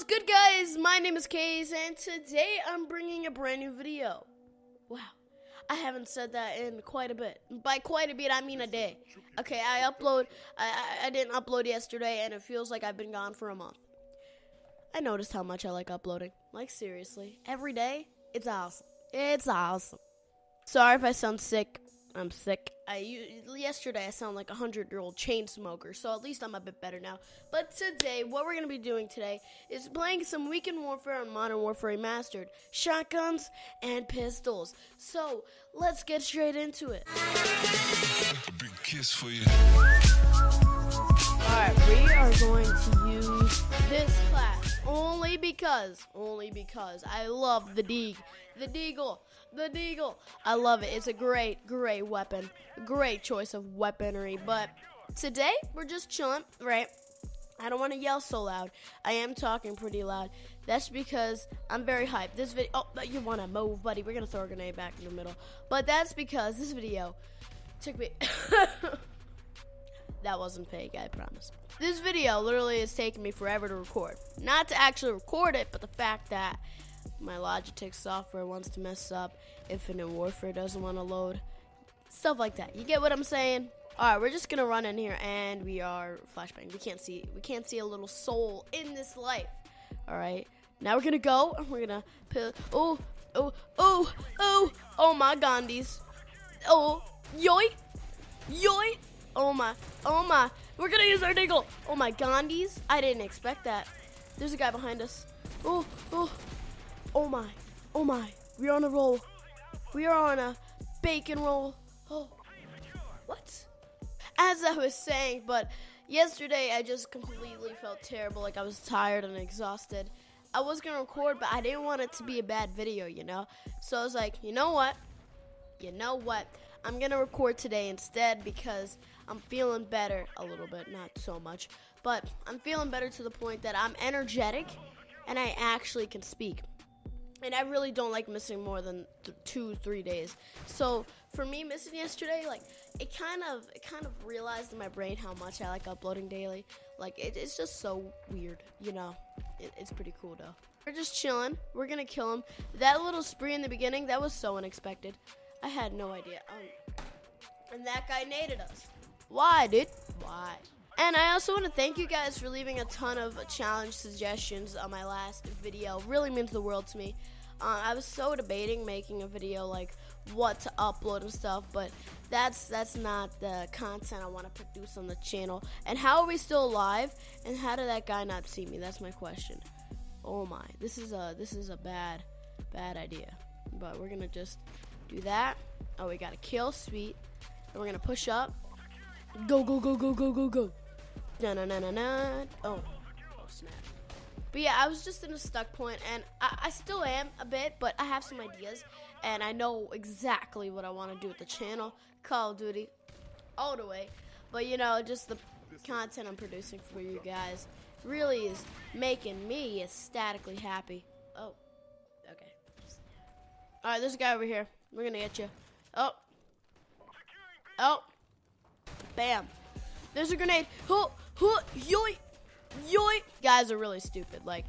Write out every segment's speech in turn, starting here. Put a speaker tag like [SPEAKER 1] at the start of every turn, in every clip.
[SPEAKER 1] What's good, guys? My name is KayZ, and today I'm bringing a brand new video. Wow, I haven't said that in quite a bit. By quite a bit, I mean a day. Okay, I upload. I, I, I didn't upload yesterday, and it feels like I've been gone for a month. I noticed how much I like uploading. Like seriously, every day, it's awesome. It's awesome. Sorry if I sound sick. I'm sick. I yesterday I sound like a hundred year old chain smoker, so at least I'm a bit better now. But today, what we're gonna be doing today is playing some Weekend Warfare and Modern Warfare Remastered, shotguns and pistols. So let's get straight into it.
[SPEAKER 2] Big kiss for you.
[SPEAKER 1] Alright, we are going to use this class only because, only because I love the Deagle. The Deagle. The Deagle. I love it. It's a great, great weapon. Great choice of weaponry. But today, we're just chilling, right? I don't want to yell so loud. I am talking pretty loud. That's because I'm very hyped. This video. Oh, you want to move, buddy? We're gonna throw a grenade back in the middle. But that's because this video took me. that wasn't fake. I promise. This video literally has taken me forever to record. Not to actually record it, but the fact that my Logitech software wants to mess up, Infinite Warfare doesn't want to load, stuff like that. You get what I'm saying? All right, we're just gonna run in here, and we are flashbang. We can't see. We can't see a little soul in this life. All right. Now we're gonna go, and we're gonna. Pill- oh, oh, oh, oh, oh my Gandhis. Oh, yoink, yoink. Oh my, oh my. We're gonna use our Deagle. Oh my Gandhis. I didn't expect that. There's a guy behind us. Oh, oh, oh my, oh my. We're on a roll. We are on a bacon roll. Oh, what? As I was saying, but yesterday I just completely felt terrible. Like I was tired and exhausted. I was gonna record, but I didn't want it to be a bad video, you know? So I was like, you know what? You know what? I'm gonna record today instead because I'm feeling better a little bit, not so much, but I'm feeling better to the point that I'm energetic and I actually can speak. And I really don't like missing more than th- two, three days. So for me, missing yesterday, like it kind of, it kind of realized in my brain how much I like uploading daily. Like it, it's just so weird, you know. It, it's pretty cool though. We're just chilling. We're gonna kill him. That little spree in the beginning, that was so unexpected. I had no idea. Um, and that guy naded us. Why, dude? Why? And I also want to thank you guys for leaving a ton of challenge suggestions on my last video. Really means the world to me. Uh, I was so debating making a video like what to upload and stuff, but that's that's not the content I want to produce on the channel. And how are we still alive? And how did that guy not see me? That's my question. Oh my, this is a this is a bad bad idea. But we're gonna just do that. Oh, we got a kill, sweet. And we're gonna push up. Go go go go go go go. Na na na na na. Oh, oh snap. But yeah, I was just in a stuck point, and I, I still am a bit, but I have some ideas, and I know exactly what I want to do with the channel. Call of Duty, all the way. But you know, just the content I'm producing for you guys really is making me ecstatically happy. Oh, okay. All right, there's a guy over here. We're gonna get you. Oh, oh, bam. There's a grenade. Oh, oh, yoink, yoink. Guys are really stupid. Like,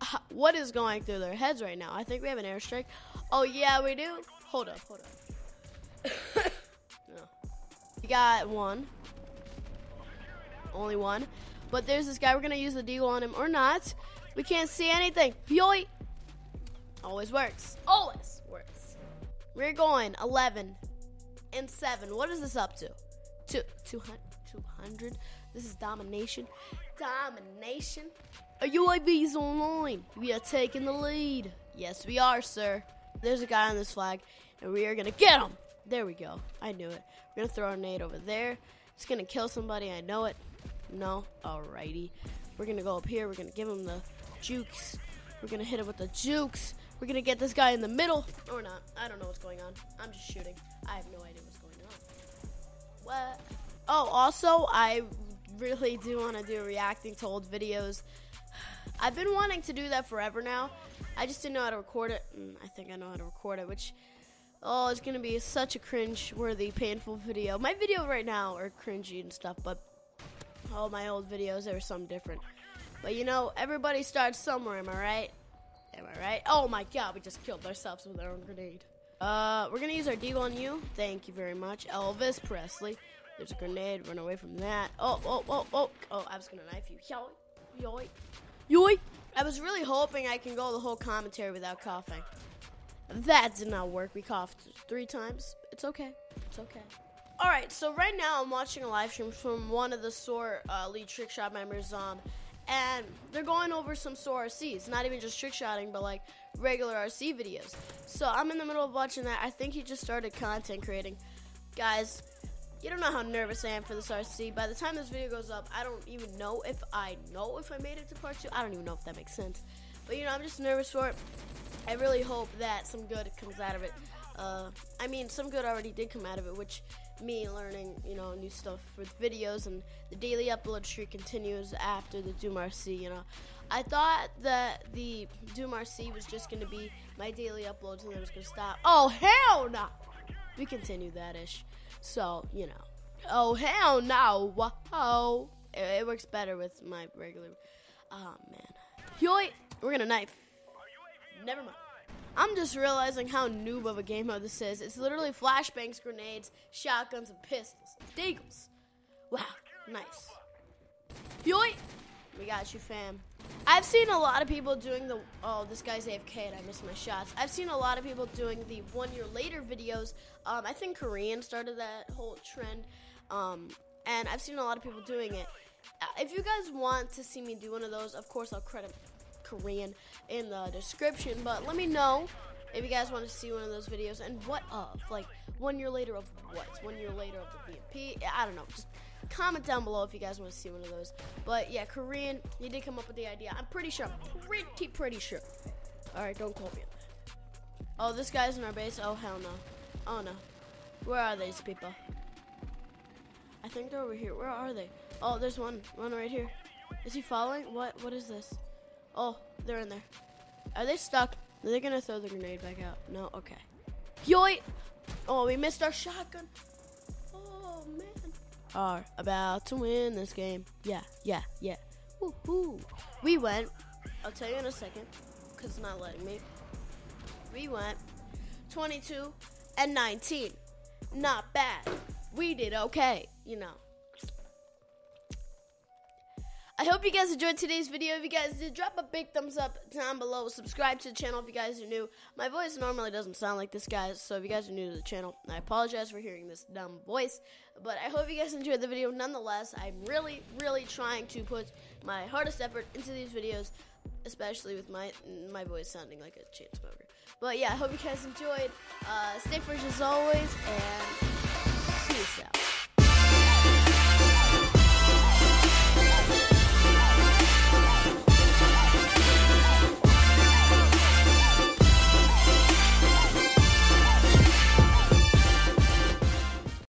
[SPEAKER 1] uh, what is going through their heads right now? I think we have an airstrike. Oh yeah, we do. Hold up, hold up. no. We got one. Only one. But there's this guy. We're gonna use the deagle on him or not. We can't see anything. Yoink. Always works. Always. We're going 11 and 7. What is this up to? Two, 200, 200. This is domination. Domination. Our UAV's online. We are taking the lead. Yes, we are, sir. There's a guy on this flag, and we are going to get him. There we go. I knew it. We're going to throw a nade over there. It's going to kill somebody. I know it. No? Alrighty. We're going to go up here. We're going to give him the jukes. We're going to hit him with the jukes. We're to get this guy in the middle. Or not. I don't know what's going on. I'm just shooting. I have no idea what's going on. What? Oh, also, I really do want to do reacting to old videos. I've been wanting to do that forever now. I just didn't know how to record it. Mm, I think I know how to record it, which, oh, it's going to be such a cringe-worthy, painful video. My video right now are cringy and stuff, but all my old videos, they were something different. But you know, everybody starts somewhere, am I right? Am I right? Oh my god, we just killed ourselves with our own grenade. Uh, we're gonna use our deagle on you. Thank you very much. Elvis Presley. There's a grenade. Run away from that. Oh, oh, oh, oh. Oh, I was gonna knife you. Yoy. Yoy. Yoy. I was really hoping I can go the whole commentary without coughing. That did not work. We coughed three times. It's okay. It's okay. All right, so right now I'm watching a live stream from one of the SOAR uh, lead trick shot members, um, and they're going over some SOAR RCs. Not even just trick shotting, but like regular RC videos. So I'm in the middle of watching that. I think he just started content creating. Guys, you don't know how nervous I am for this RC. By the time this video goes up, I don't even know if I know if I made it to part two. I don't even know if that makes sense. But you know, I'm just nervous for it. I really hope that some good comes out of it. Uh, I mean, some good already did come out of it, which me learning, you know, new stuff with videos and the daily upload streak continues after the RC, you know. I thought that the RC was just to be my daily uploads and then it was to stop. Oh, hell no! We continue that ish. So, you know. Oh, hell no! Whoa! It, it works better with my regular. Oh, man. Yoy! We're to knife. Never mind. I'm just realizing how noob of a game mode this is. It's literally flashbangs, grenades, shotguns, and pistols. Deagles. Wow, nice. Yoy! We got you, fam. I've seen a lot of people doing the. Oh, this guy's AFK and I missed my shots. I've seen a lot of people doing the one year later videos. Um, I think Korean started that whole trend. Um, and I've seen a lot of people doing it. Uh, If you guys want to see me do one of those, of course I'll credit Korean in the description. But let me know if you guys want to see one of those videos and what of. Like one year later of what? One year later of the VMP. I don't know. Just comment down below if you guys want to see one of those. But yeah, Korean, he did come up with the idea. I'm pretty sure. Pretty pretty sure. All right, don't quote me. Oh, this guy's in our base. Oh hell no. Oh no. Where are these people? I think they're over here. Where are they? Oh, there's one. One right here. Is he following? What? What is this? Oh, they're in there. Are they stuck? Are they gonna throw the grenade back out? No? Okay. Yoy! Oh, we missed our shotgun. Oh, man. Are about to win this game. Yeah, yeah, yeah. Woohoo. We went, I'll tell you in a second, because it's not letting me. We went 22 and 19. Not bad. We did okay, you know. I hope you guys enjoyed today's video. If you guys did, drop a big thumbs up down below. Subscribe to the channel if you guys are new. My voice normally doesn't sound like this, guys. So if you guys are new to the channel, I apologize for hearing this dumb voice. But I hope you guys enjoyed the video nonetheless. I'm really, really trying to put my hardest effort into these videos, especially with my my voice sounding like a chain smoker. But yeah, I hope you guys enjoyed. Uh, stay fresh as always, and.